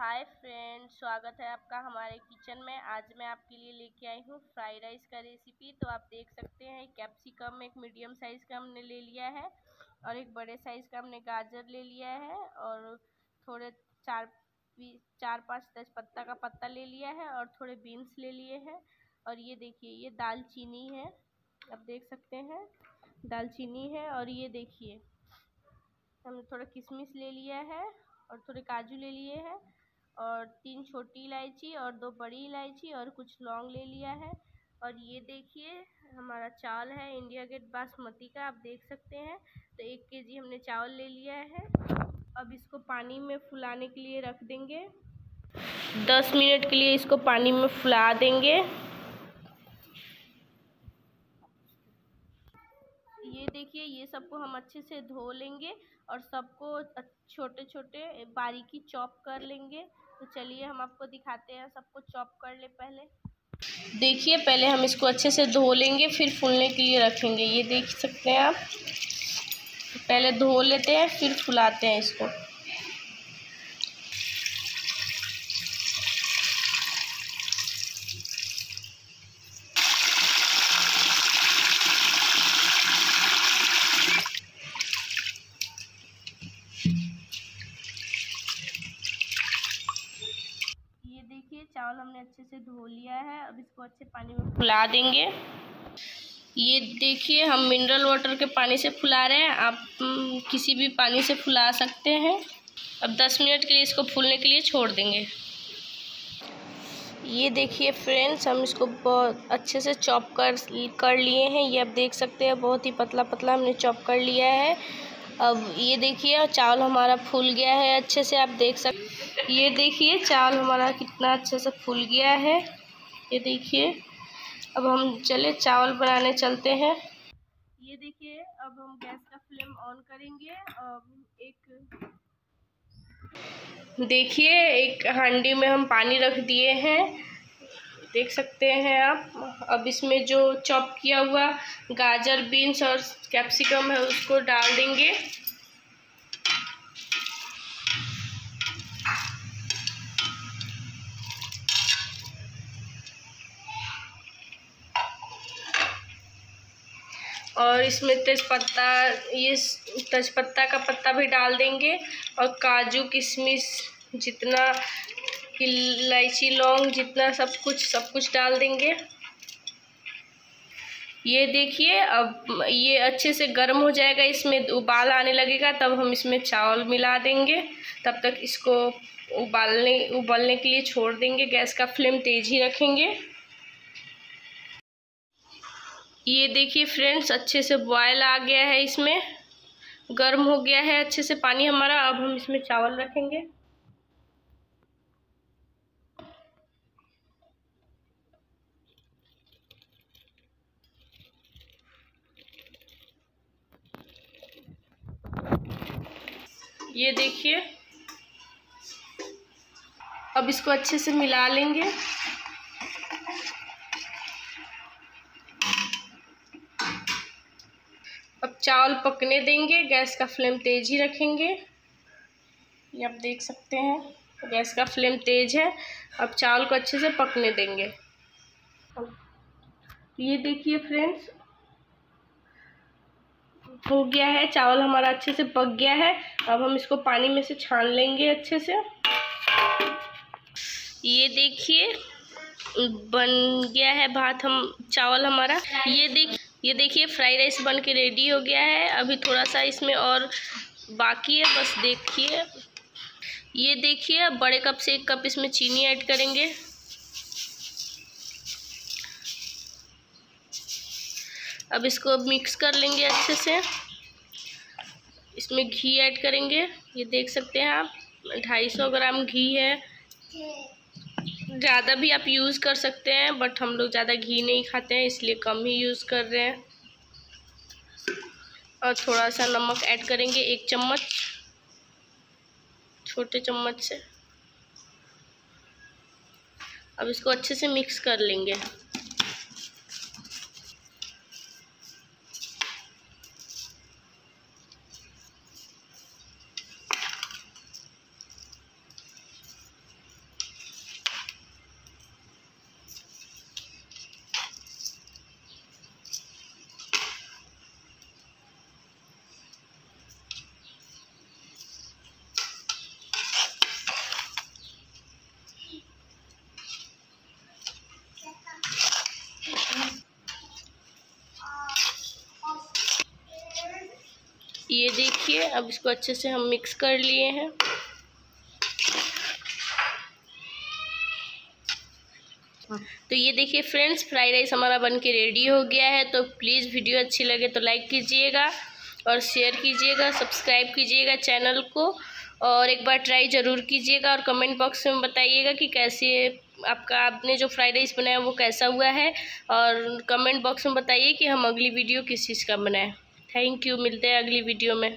Hi friend स्वागत है आपका हमारे किचन में। आज मैं आपके लिए लेके आई हूँ फ्राइड राइस का रेसिपी। तो आप देख सकते हैं कैप्सिकम, एक मीडियम साइज़ का हमने ले लिया है और एक बड़े साइज़ का हमने गाजर ले लिया है और थोड़े चार चार पाँच तेज़पत्ता का पत्ता ले लिया है और थोड़े बीन्स ले लिए हैं। और ये देखिए, ये दालचीनी है। आप देख सकते हैं, दालचीनी है और ये देखिए, हमने थोड़ा किशमिश ले लिया है और थोड़े काजू ले लिए हैं। और तीन छोटी इलायची और दो बड़ी इलायची और कुछ लौंग ले लिया है। और ये देखिए, हमारा चावल है, इंडिया गेट बासमती का, आप देख सकते हैं। तो एक के जी हमने चावल ले लिया है। अब इसको पानी में फुलाने के लिए रख देंगे। दस मिनट के लिए इसको पानी में फुला देंगे। ये देखिए, ये सबको हम अच्छे से धो लेंगे और सबको छोटे छोटे बारीकी चॉप कर लेंगे। तो चलिए हम आपको दिखाते हैं सबको चॉप कर ले पहले। देखिए, पहले हम इसको अच्छे से धो लेंगे, फिर फूलने के लिए रखेंगे। ये देख सकते हैं आप। पहले धो लेते हैं, फिर फुलाते हैं इसको चावल हमने अच्छे से धो लिया है, अब इसको अच्छे पानी में फुला देंगे। ये देखिए, हम मिनरल वाटर के पानी से फुला रहे हैं। आप किसी भी पानी से फुला सकते हैं। अब 10 मिनट के लिए इसको फूलने के लिए छोड़ देंगे। ये देखिए फ्रेंड्स हम इसको बहुत अच्छे से चॉप कर कर लिए हैं। ये आप देख सकते हैं, बहुत ही पतला पतला हमने चॉप कर लिया है। अब ये देखिए चावल हमारा फूल गया है, अच्छे से आप देख सकते ये देखिए, चावल हमारा कितना अच्छे से फूल गया है। ये देखिए, अब हम चले चावल बनाने चलते हैं। ये देखिए, अब हम गैस का फ्लेम ऑन करेंगे। अब एक, देखिए, एक हांडी में हम पानी रख दिए हैं। देख सकते हैं आप। अब इसमें जो चॉप किया हुआ गाजर, बीन्स और कैप्सिकम है, उसको डाल देंगे। और इसमें तेज़पत्ता, ये तेज़पत्ता का पत्ता भी डाल देंगे। और काजू किशमिश जितना इलायची लौंग जितना सब कुछ सब कुछ डाल देंगे। ये देखिए, अब ये अच्छे से गर्म हो जाएगा, इसमें उबाल आने लगेगा, तब हम इसमें चावल मिला देंगे। तब तक इसको उबालने उबालने के लिए छोड़ देंगे, गैस का फ्लेम तेज़ ही रखेंगे। ये देखिए फ्रेंड्स, अच्छे से बॉयल आ गया है इसमें। गर्म हो गया है, अच्छे से पानी हमारा, अब हम इसमें चावल रखेंगे। ये देखिए। अब इसको अच्छे से मिला लेंगे। अब चावल पकने देंगे, गैस का फ्लेम तेज़ ही रखेंगे। ये आप देख सकते हैं, गैस का फ्लेम तेज़ है, अब चावल को अच्छे से पकने देंगे। ये देखिए फ्रेंड्स हो गया है, चावल हमारा अच्छे से पक गया है। अब हम इसको पानी में से छान लेंगे अच्छे से। ये देखिए, बन गया है भात हम, चावल हमारा। ये देख, ये देखिए, फ्राइड राइस बन के रेडी हो गया है। अभी थोड़ा सा इसमें और बाकी है, बस देखिए। ये देखिए, बड़े कप से एक कप इसमें चीनी ऐड करेंगे। अब इसको मिक्स कर लेंगे अच्छे से। इसमें घी ऐड करेंगे। ये देख सकते हैं आप, ढाई सौ ग्राम घी है। ज़्यादा भी आप यूज़ कर सकते हैं बट हम लोग ज़्यादा घी नहीं खाते हैं, इसलिए कम ही यूज़ कर रहे हैं। और थोड़ा सा नमक ऐड करेंगे, एक चम्मच। छोटे चम्मच से। अब इसको अच्छे से मिक्स कर लेंगे। ये देखिए, अब इसको अच्छे से हम मिक्स कर लिए हैं। तो ये देखिए फ्रेंड्स फ्राइड राइस हमारा बन के रेडी हो गया है। तो प्लीज़ वीडियो अच्छी लगे तो लाइक कीजिएगा और शेयर कीजिएगा सब्सक्राइब कीजिएगा चैनल को और एक बार ट्राई ज़रूर कीजिएगा और कमेंट बॉक्स में बताइएगा कि कैसे आपका, आपने जो फ्राइड राइस बनाया वो कैसा हुआ है। और कमेंट बॉक्स में बताइए कि हम अगली वीडियो किस चीज़ का बनाएँ। थैंक यू मिलते हैं अगली वीडियो में.